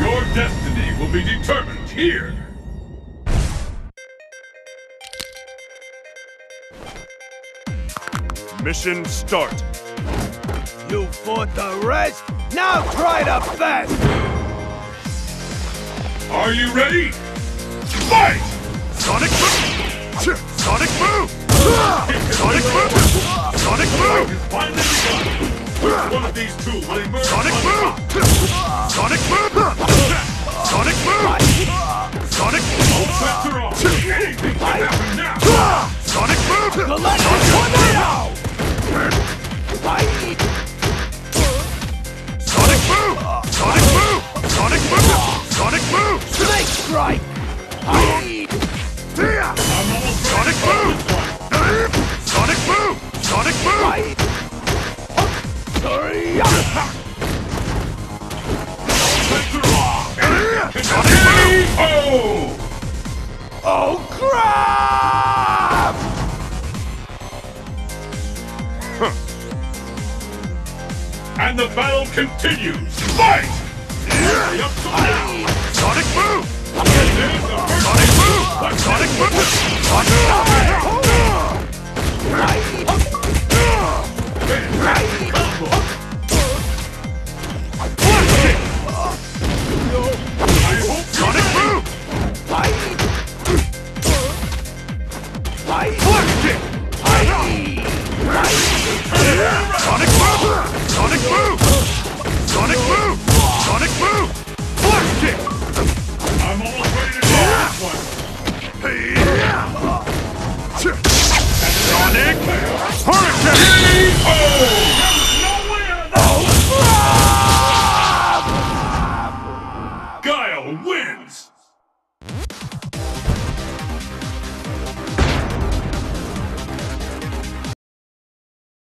Your destiny will be determined here. Mission start. You fought the rest, now try the best! Are you ready? Fight! Sonic Boom! Sonic Boom! the battle continues! Fight! Sonic Boom! Sonic Boom! Sonic Boom! Sonic Boom! Sonic Boom! Sonic Boom!